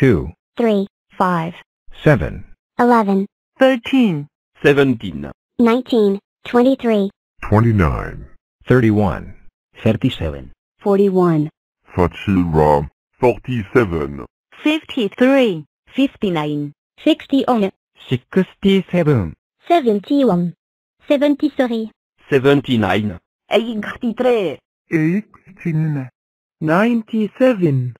2, 3, 5, 7, 11, 13, 17, 19, 23, 29. 31, 37, 41, Fatsura, 47. 53, 59, 61, 67, 71, 73, 79, 83, 18. 97,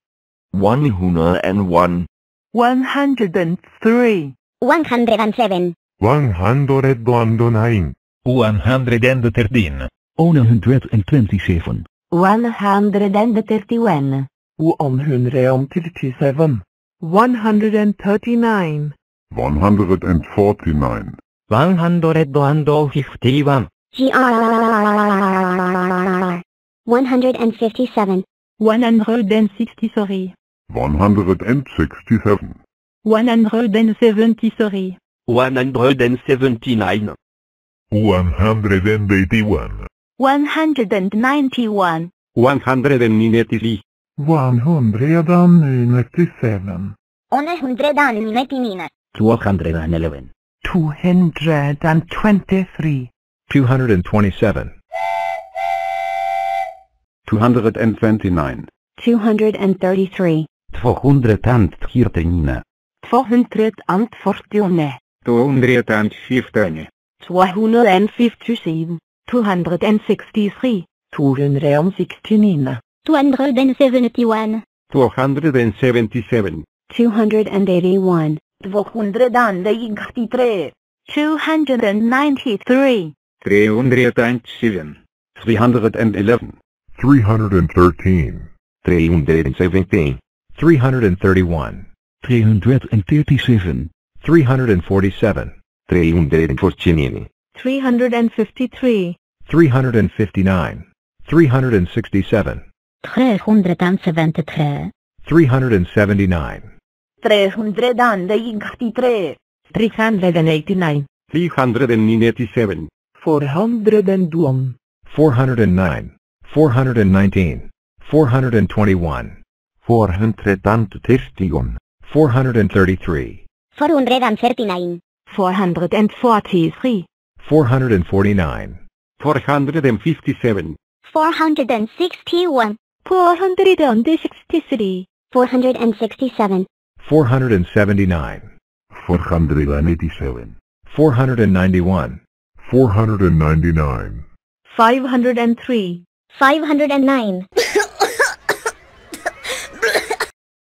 101, 103, 107, 109. 113, 127, 131, 137, 139, 149. 151, GR 157, 163, 167. 173, 179, 181. 191, 193, 197. 199, 211, 223, 227, 229. 233, 214, 214, 215, 257, 263, 269, 271, 277, 281, 293, 293, 307, 311, 313. 317, 331, 337, 347, 349, 353, 359, 367, 373, 379, 393, 389, 397, 401, 409, 419, 421, 431, 433, 439, 443, 449, 457, 461, 463, 467, 479, 487. 491, 499. 503, 509,